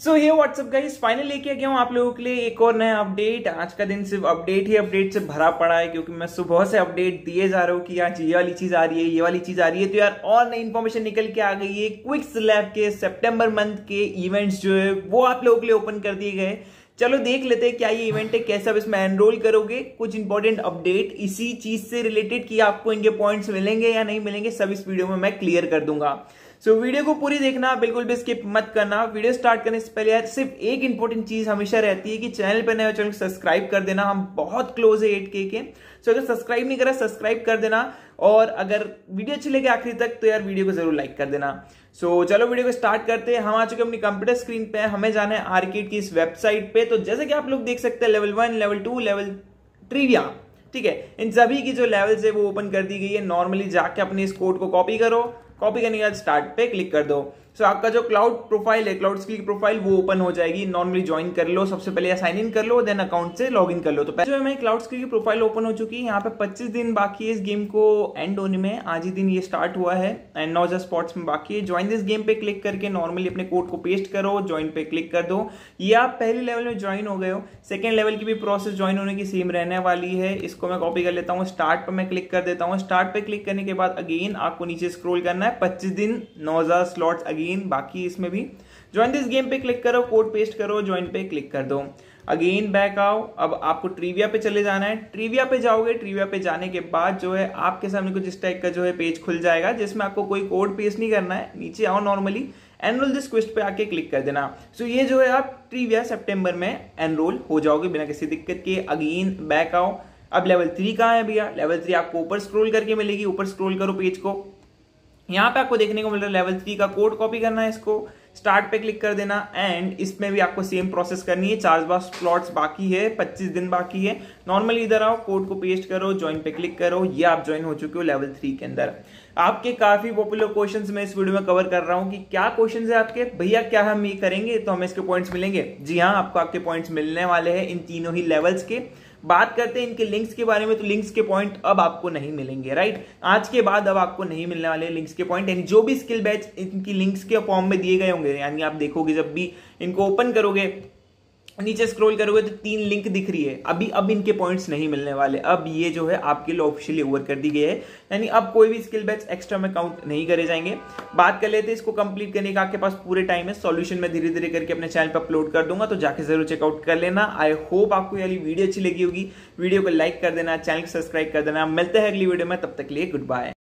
सो ये WhatsApp guys final लेके आ गया हूँ आप लोगों के लिए एक और नया अपडेट आज का दिन सिर्फ़ अपडेट ही अपडेट से भरा पड़ा है, क्योंकि मैं सुबह से अपडेट दिए जा रहा हूँ कि आज ये वाली चीज़ आ रही है, ये वाली चीज़ आ रही है। तो यार, और नई इन्फॉर्मेशन निकल के आ गई है। क्विक्स लैब के सेप्टेम्बर मंथ के इवेंट्स जो है, वो आप लोगों के लिए ओपन कर दिए गए चलो देख लेते हैं क्या ये इवेंट है, कैसे आप इसमें एनरोल करोगे। कुछ इंपॉर्टेंट अपडेट इसी चीज़ से रिलेटेड कि आपको इनके पॉइंट्स मिलेंगे या नहीं मिलेंगे, सब इस वीडियो में मैं क्लियर कर दूँगा। सो वीडियो को पूरी देखना बिल्कुल भी स्किप मत करना। वीडियो स्टार्ट करने से पहले यार सिर्फ़ एक इंपॉर्टेंट चीज़ हमेशा रहती है कि चैनल पर नए चैनल सब्सक्राइब कर देना। हम बहुत क्लोज है एट के के। सो so, अगर सब्सक्राइब नहीं करा सब्सक्राइब कर देना। और अगर वीडियो अच्छी लगे आखिरी तक तो यार वीडियो को ज़रूर लाइक कर देना। सो so, चलो वीडियो को स्टार्ट करते हैं। हम आ चुके अपनी कंप्यूटर स्क्रीन पे। हमें जाना है आर्किड की इस वेबसाइट पे। तो जैसे कि आप लोग देख सकते हैं level one level two level trivia ठीक है? इन सभी की जो लेवल्स है वो ओपन कर दी गई है। नॉर्मली जाके अपने इस कोड को कॉपी करो। कॉपी करने के बाद स्टार्ट पे क्लिक कर दो। सो आपका जो क्लाउड प्रोफ़ाइल है क्लाउड स्किल प्रोफ़ाइल वो ओपन हो जाएगी। नॉर्मली ज्वाइन कर लो, सबसे पहले साइन इन कर लो देन अकाउंट से लॉग इन कर लो। तो जो है क्लाउड की प्रोफ़ाइल ओपन हो चुकी है। यहाँ पे 25 दिन बाकी है इस गेम को एंड होने में। आज ही दिन ये स्टार्ट हुआ है। एंड नौ स्पॉट्स में बाकी है। ज्वाइन दिस गेम पे क्लिक करके नॉर्मली अपने कोड को पेस्ट करो। ज्वाइन पे क्लिक कर दो। ये आप पहले लेवल में ज्वाइन हो गए हो। सेकेंड लेवल की भी प्रोसेस ज्वाइन होने की सेम रहने वाली है। इसको मैं कॉपी कर लेता हूँ। स्टार्ट पर मैं क्लिक कर देता हूँ। स्टार्ट पे क्लिक करने के बाद अगेन आपको नीचे स्क्रोल करना है। पच्चीस दिन, नौ स्लॉट्स अगेन बाकी इसमें भी। ज्वाइन दिस गेम पे क्लिक करो कोड पेस्ट करो ज्वाइन पे क्लिक कर दो। अगेन बैक आओ। अब आपको ट्रीविया पे चले जाना है। ट्रीविया पे जाओगे ट्रीविया पे जाने के बाद जो है आपके सामने कुछ इस टाइप का जो है पेज खुल जाएगा, जिसमें आपको कोई कोड पेस्ट नहीं करना है। नीचे आओ नॉर्मली एनरोल दिस क्वेस्ट पे आके क्लिक कर देना। सो so, ये जो है आप ट्रीविया सितंबर में एनरोल हो जाओगे बिना किसी दिक्कत के। अगेन बैक आओ। अब लेवल थ्री कहाँ है भैया? लेवल थ्री आपको ऊपर स्क्रोल करके मिलेगी। ऊपर स्क्रोल करो पेज को। यहाँ पे आपको देखने को मिल रहा है लेवल थ्री का कोड कॉपी करना है इसको। स्टार्ट पे क्लिक कर देना एंड इसमें भी आपको सेम प्रोसेस करनी है। चार्ज बार स्लॉट्स बाकी है 25 दिन बाकी है। नॉर्मली इधर आओ कोड को पेस्ट करो ज्वाइन पे क्लिक करो। ये आप ज्वाइन हो चुके हो लेवल थ्री के अंदर। आपके काफ़ी पॉपुलर क्वेश्चंस मैं इस वीडियो में कवर कर रहा हूँ कि क्या क्वेश्चंस है आपके? भैया, क्या हम ये करेंगे? तो हमें इसके पॉइंट्स मिलेंगे? जी हाँ आपको आपके पॉइंट्स मिलने वाले हैं इन तीनों ही लेवल्स के। बात करते हैं इनके लिंक्स के बारे में तो लिंक्स के पॉइंट अब आपको नहीं मिलेंगे राइट आज के बाद अब आपको नहीं मिलने वाले लिंक्स के पॉइंट यानी जो भी स्किल बैच इनकी लिंक्स के फॉर्म में दिए गए होंगे, यानी आप देखोगे जब भी इनको ओपन करोगे नीचे स्क्रॉल करोगे तो तीन लिंक दिख रही है। अभी, अब इनके पॉइंट्स नहीं मिलने वाले। अब ये जो है, आपके लिए ऑफिशियली ओवर कर दी गई है। यानी अब कोई भी स्किल बैच एक्स्ट्रा में काउंट नहीं करे जाएँगे। बात कर लेते इसको कंप्लीट करने का। आपके पास पूरे टाइम है। सॉल्यूशन में धीरे धीरे करके अपने चैनल पर अपलोड कर दूँगा। तो जाके ज़रूर चेकआउट कर लेना। आई होप आपको ये वीडियो अच्छी लगी होगी। वीडियो को लाइक कर देना। चैनल को सब्सक्राइब कर देना। मिलते हैं अगली वीडियो में। तब तक लिए गुड बाय